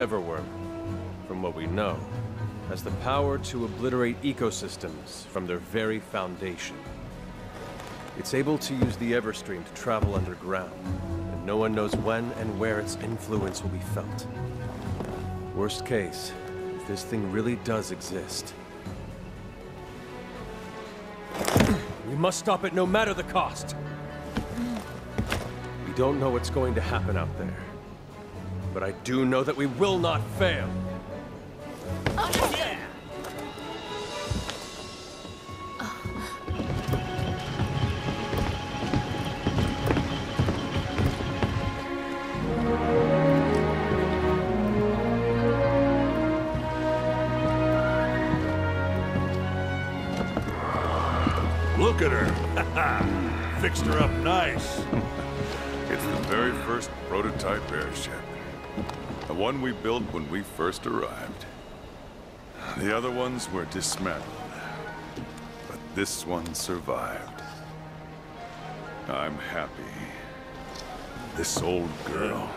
Everwyrm, from what we know, has the power to obliterate ecosystems from their very foundation. It's able to use the Everstream to travel underground, and no one knows when and where its influence will be felt. Worst case, if this thing really does exist. We must stop it no matter the cost! We don't know what's going to happen out there. But I do know that we will not fail. Look at her. Fixed her up nice. It's the very first prototype airship. The one we built when we first arrived. The other ones were dismantled. But this one survived. I'm happy. This old girl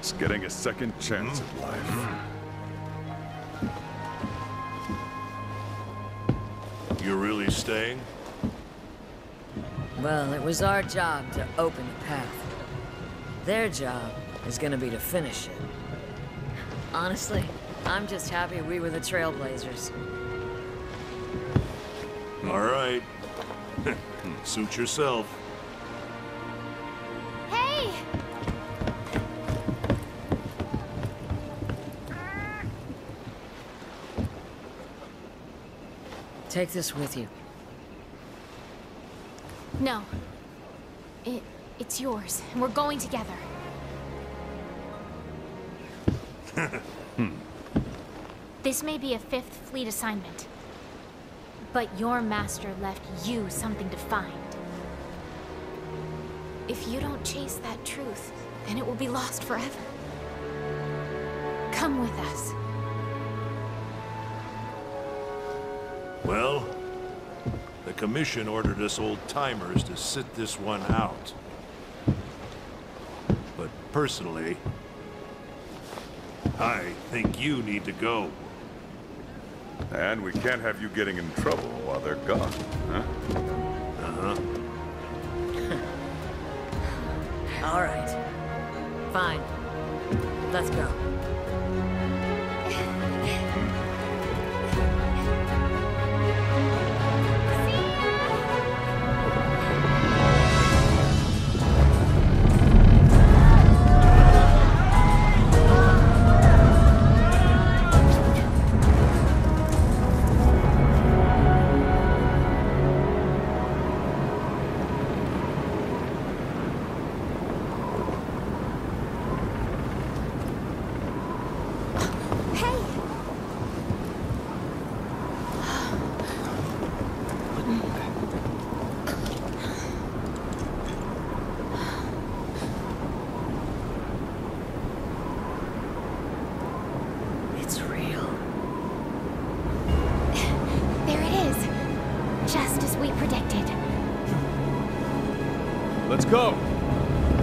is getting a second chance at life. You're really staying? Well, it was our job to open the path. Their job is gonna be to finish it. Honestly, I'm just happy we were the trailblazers. All right. Suit yourself. Hey! Take this with you. No. It... it's yours, and we're going together. This may be a Fifth Fleet assignment. But your master left you something to find. If you don't chase that truth, then it will be lost forever. Come with us. Well, the Commission ordered us old-timers to sit this one out. But personally, I think you need to go. And we can't have you getting in trouble while they're gone, huh? Uh-huh. All right. Fine. Let's go.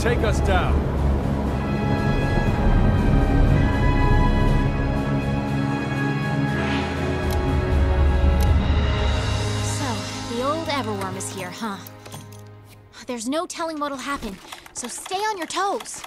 Take us down! So, the old Everwyrm is here, huh? There's no telling what'll happen, so stay on your toes.